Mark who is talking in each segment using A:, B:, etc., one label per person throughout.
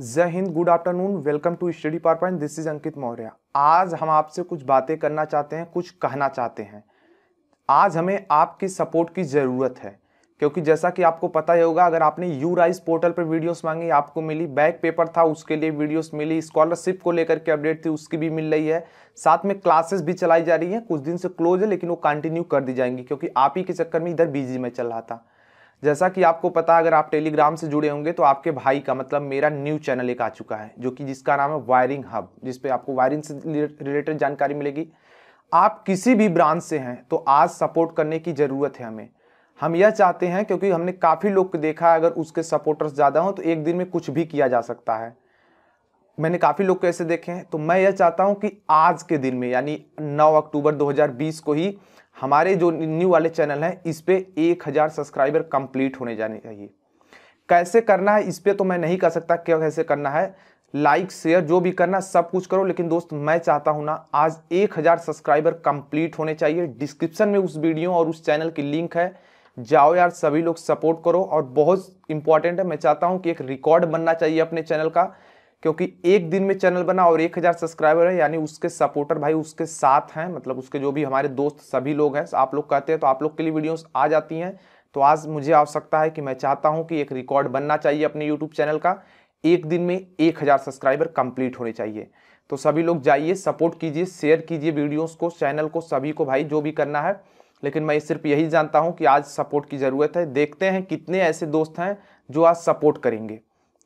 A: जय Hind, good afternoon, welcome to Study Power Point this is Ankit Maurya. आज हम आपसे कुछ बातें करना चाहते हैं, कुछ कहना चाहते हैं। आज हमें आपकी सपोर्ट की ज़रूरत है, क्योंकि जैसा कि आपको पता ही होगा, अगर आपने यू राइस पोर्टल पर वीडियोस मांगी, आपको मिली बैक पेपर था, उसके लिए वीडियोस मिली स्कॉलरशिप को लेकर के अपडेट थी, उसकी भी मिल रही है। साथ में क्लासेस भी चलाई जा रही हैं, कुछ दिन से क्लोज है, लेकिन वो कंटिन्यू कर दी जाएँगी, क्योंकि आप ही के चक्कर में इधर बिज़ी में चल रहा था। जैसा कि आपको पता, अगर आप टेलीग्राम से जुड़े होंगे तो आपके भाई का मतलब मेरा न्यू चैनल एक आ चुका है, जो कि जिसका नाम है वायरिंग हब जिसपे आपको वायरिंग से रिलेटेड जानकारी मिलेगी। आप किसी भी ब्रांच से हैं तो आज सपोर्ट करने की ज़रूरत है हमें। हम यह चाहते हैं, क्योंकि हमने काफ़ी लोग देखा है, अगर उसके सपोर्टर्स ज़्यादा हों तो एक दिन में कुछ भी किया जा सकता है। मैंने काफ़ी लोग को ऐसे देखे हैं। तो मैं यह चाहता हूँ कि आज के दिन में, यानी 9 अक्टूबर 2020 को ही हमारे जो न्यू वाले चैनल हैं, इस पर एक हज़ार सब्सक्राइबर कंप्लीट होने जाने चाहिए। कैसे करना है, इस पर तो मैं नहीं कर सकता क्या कैसे करना है। लाइक, शेयर, जो भी करना, सब कुछ करो, लेकिन दोस्त, मैं चाहता हूँ ना, आज एक हज़ार सब्सक्राइबर कंप्लीट होने चाहिए। डिस्क्रिप्शन में उस वीडियो और उस चैनल की लिंक है। जाओ यार, सभी लोग सपोर्ट करो और बहुत इंपॉर्टेंट है, मैं चाहता हूँ कि एक रिकॉर्ड बनना चाहिए अपने चैनल का। क्योंकि एक दिन में चैनल बना और एक हज़ार सब्सक्राइबर है, यानी उसके सपोर्टर भाई उसके साथ हैं मतलब उसके जो भी हमारे दोस्त सभी लोग हैं, आप लोग कहते हैं तो आप लोग के लिए वीडियोस आ जाती हैं। तो आज मुझे आवश्यकता है कि मैं चाहता हूँ कि एक रिकॉर्ड बनना चाहिए अपने यूट्यूब चैनल का। एक दिन में एक हज़ार सब्सक्राइबर कंप्लीट होने चाहिए। तो सभी लोग जाइए, सपोर्ट कीजिए, शेयर कीजिए वीडियोज़ को, चैनल को, सभी को भाई, जो भी करना है। लेकिन मैं सिर्फ़ यही जानता हूँ कि आज सपोर्ट की ज़रूरत है। देखते हैं कितने ऐसे दोस्त हैं जो आज सपोर्ट करेंगे।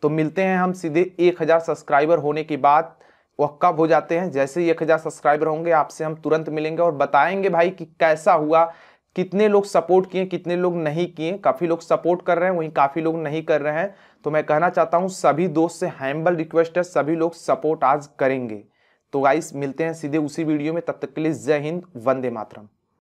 A: तो मिलते हैं हम सीधे एक हज़ार सब्सक्राइबर होने के बाद। वह कब हो जाते हैं? जैसे ही एक हज़ार सब्सक्राइबर होंगे, आपसे हम तुरंत मिलेंगे और बताएँगे भाई कि कैसा हुआ, कितने लोग सपोर्ट किए, कितने लोग नहीं किए। काफ़ी लोग सपोर्ट कर रहे हैं, वहीं काफ़ी लोग नहीं कर रहे हैं। तो मैं कहना चाहता हूँ, सभी दोस्त से हैम्बल रिक्वेस्ट है, सभी लोग सपोर्ट आज करेंगे। तो गाइस मिलते हैं सीधे उसी वीडियो में। तब तक के लिए जय हिंद, वंदे मातरम।